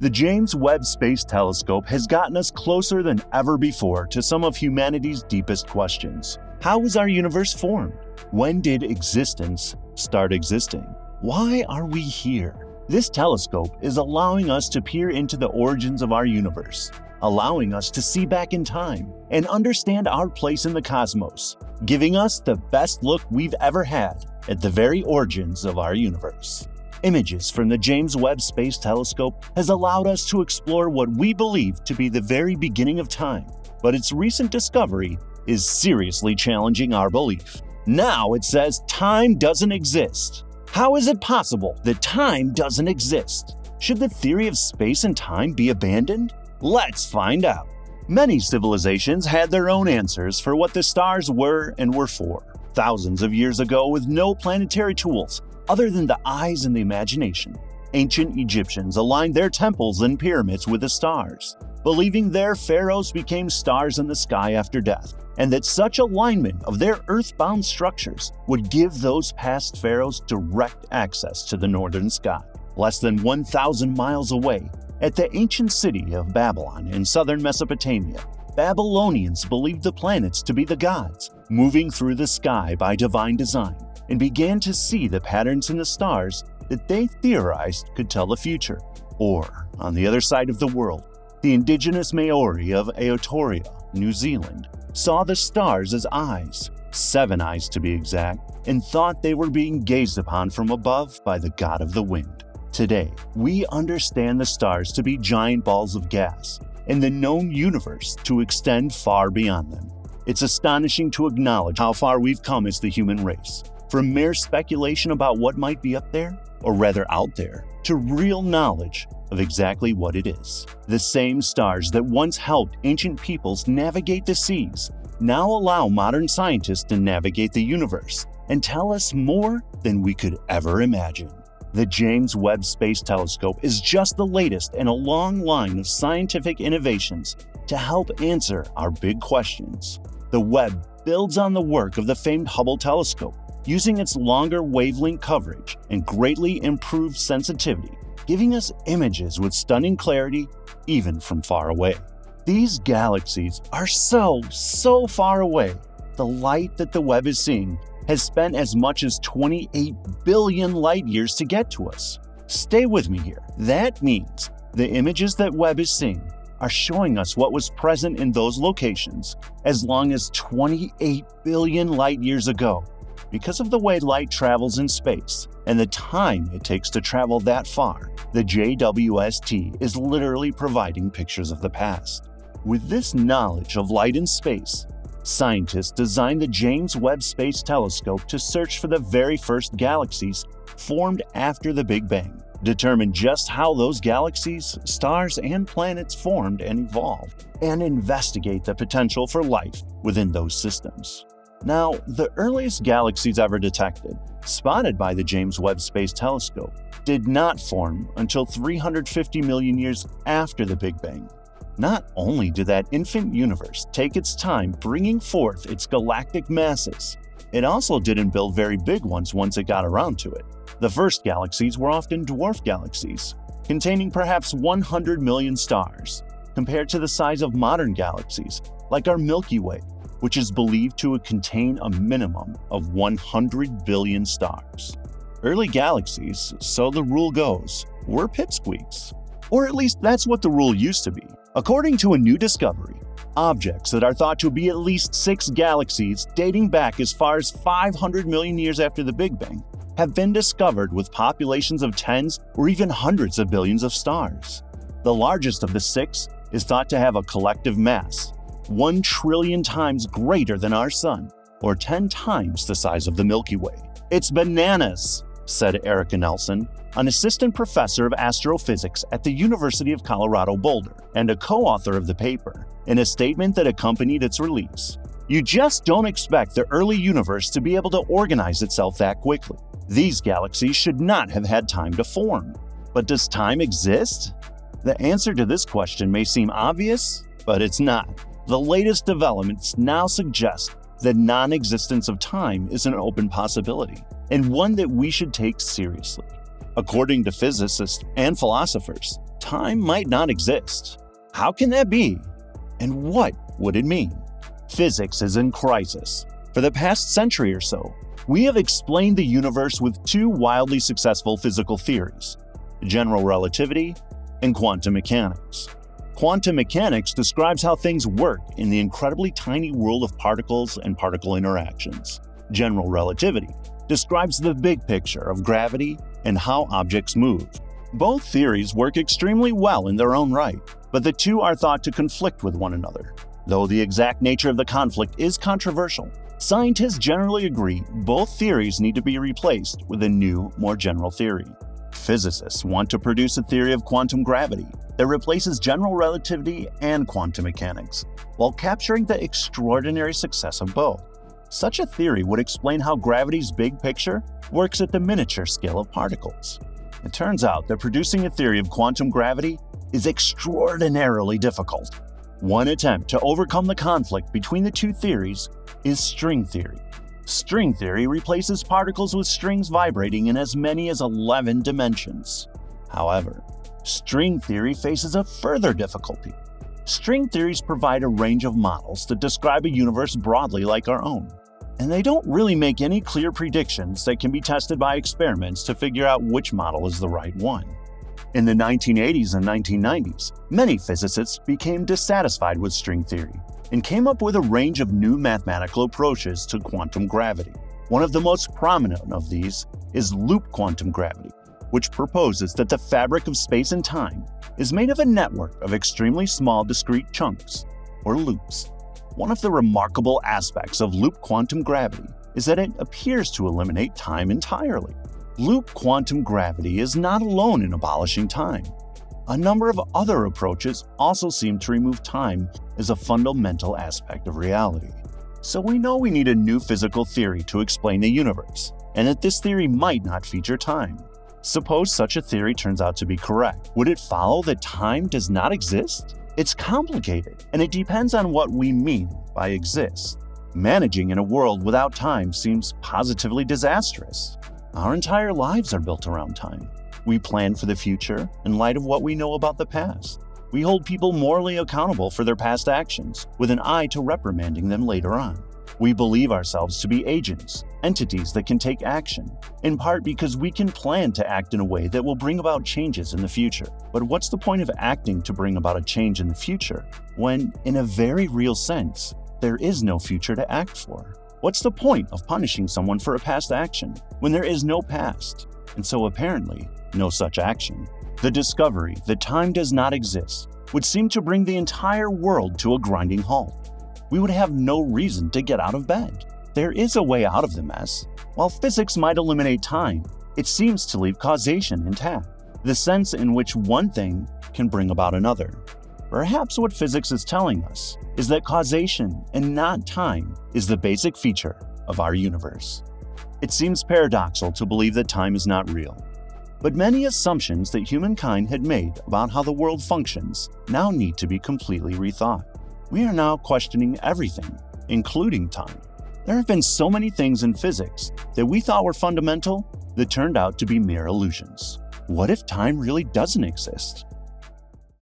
The James Webb Space Telescope has gotten us closer than ever before to some of humanity's deepest questions. How was our universe formed? When did existence start existing? Why are we here? This telescope is allowing us to peer into the origins of our universe, allowing us to see back in time and understand our place in the cosmos, giving us the best look we've ever had at the very origins of our universe. Images from the James Webb Space Telescope has allowed us to explore what we believe to be the very beginning of time, but its recent discovery is seriously challenging our belief. Now it says time doesn't exist. How is it possible that time doesn't exist? Should the theory of space and time be abandoned? Let's find out. Many civilizations had their own answers for what the stars were and were for. Thousands of years ago, with no planetary tools, other than the eyes and the imagination. Ancient Egyptians aligned their temples and pyramids with the stars, believing their pharaohs became stars in the sky after death, and that such alignment of their earthbound structures would give those past pharaohs direct access to the northern sky. Less than 1,000 miles away, at the ancient city of Babylon in southern Mesopotamia, Babylonians believed the planets to be the gods, moving through the sky by divine design and began to see the patterns in the stars that they theorized could tell the future. Or, on the other side of the world, the indigenous Maori of Aotearoa, New Zealand, saw the stars as eyes, seven eyes to be exact, and thought they were being gazed upon from above by the god of the wind. Today, we understand the stars to be giant balls of gas, and the known universe to extend far beyond them. It's astonishing to acknowledge how far we've come as the human race, from mere speculation about what might be up there, or rather out there, to real knowledge of exactly what it is. The same stars that once helped ancient peoples navigate the seas now allow modern scientists to navigate the universe and tell us more than we could ever imagine. The James Webb Space Telescope is just the latest in a long line of scientific innovations to help answer our big questions. The Webb builds on the work of the famed Hubble telescope using its longer wavelength coverage and greatly improved sensitivity, giving us images with stunning clarity even from far away. These galaxies are so, so far away. The light that the Webb is seeing has spent as much as 28 billion light years to get to us. Stay with me here. That means the images that Webb is seeing are showing us what was present in those locations as long as 28 billion light years ago because of the way light travels in space and the time it takes to travel that far, the JWST is literally providing pictures of the past. With this knowledge of light in space, scientists designed the James Webb Space Telescope to search for the very first galaxies formed after the Big Bang, determine just how those galaxies, stars, and planets formed and evolved, and investigate the potential for life within those systems. Now, the earliest galaxies ever detected, spotted by the James Webb Space Telescope, did not form until 350 million years after the Big Bang. Not only did that infant universe take its time bringing forth its galactic masses, it also didn't build very big ones once it got around to it. The first galaxies were often dwarf galaxies, containing perhaps 100 million stars, compared to the size of modern galaxies, like our Milky Way which is believed to contain a minimum of 100 billion stars. Early galaxies, so the rule goes, were pipsqueaks. Or at least that's what the rule used to be. According to a new discovery, objects that are thought to be at least six galaxies dating back as far as 500 million years after the Big Bang have been discovered with populations of tens or even hundreds of billions of stars. The largest of the six is thought to have a collective mass 1 trillion times greater than our Sun, or 10 times the size of the Milky Way. It's bananas, said Erica Nelson, an assistant professor of astrophysics at the University of Colorado Boulder and a co author of the paper, in a statement that accompanied its release. You just don't expect the early universe to be able to organize itself that quickly. These galaxies should not have had time to form. But does time exist? The answer to this question may seem obvious, but it's not. The latest developments now suggest that non existence of time is an open possibility, and one that we should take seriously. According to physicists and philosophers, time might not exist. How can that be? And what would it mean? Physics is in crisis. For the past century or so, we have explained the universe with two wildly successful physical theories general relativity and quantum mechanics. Quantum mechanics describes how things work in the incredibly tiny world of particles and particle interactions. General relativity describes the big picture of gravity and how objects move. Both theories work extremely well in their own right, but the two are thought to conflict with one another. Though the exact nature of the conflict is controversial, scientists generally agree both theories need to be replaced with a new, more general theory. Physicists want to produce a theory of quantum gravity that replaces general relativity and quantum mechanics, while capturing the extraordinary success of both. Such a theory would explain how gravity's big picture works at the miniature scale of particles. It turns out that producing a theory of quantum gravity is extraordinarily difficult. One attempt to overcome the conflict between the two theories is string theory. String theory replaces particles with strings vibrating in as many as 11 dimensions. However, string theory faces a further difficulty. String theories provide a range of models that describe a universe broadly like our own and they don't really make any clear predictions that can be tested by experiments to figure out which model is the right one. In the 1980s and 1990s, many physicists became dissatisfied with string theory and came up with a range of new mathematical approaches to quantum gravity. One of the most prominent of these is loop quantum gravity, which proposes that the fabric of space and time is made of a network of extremely small discrete chunks, or loops. One of the remarkable aspects of loop quantum gravity is that it appears to eliminate time entirely. Loop quantum gravity is not alone in abolishing time. A number of other approaches also seem to remove time as a fundamental aspect of reality. So we know we need a new physical theory to explain the universe, and that this theory might not feature time. Suppose such a theory turns out to be correct. Would it follow that time does not exist? It's complicated, and it depends on what we mean by exist. Managing in a world without time seems positively disastrous. Our entire lives are built around time. We plan for the future in light of what we know about the past. We hold people morally accountable for their past actions, with an eye to reprimanding them later on. We believe ourselves to be agents, entities that can take action, in part because we can plan to act in a way that will bring about changes in the future. But what's the point of acting to bring about a change in the future when, in a very real sense, there is no future to act for? What's the point of punishing someone for a past action when there is no past, and so apparently no such action? The discovery that time does not exist would seem to bring the entire world to a grinding halt we would have no reason to get out of bed. There is a way out of the mess. While physics might eliminate time, it seems to leave causation intact, the sense in which one thing can bring about another. Perhaps what physics is telling us is that causation and not time is the basic feature of our universe. It seems paradoxical to believe that time is not real, but many assumptions that humankind had made about how the world functions now need to be completely rethought we are now questioning everything, including time. There have been so many things in physics that we thought were fundamental that turned out to be mere illusions. What if time really doesn't exist?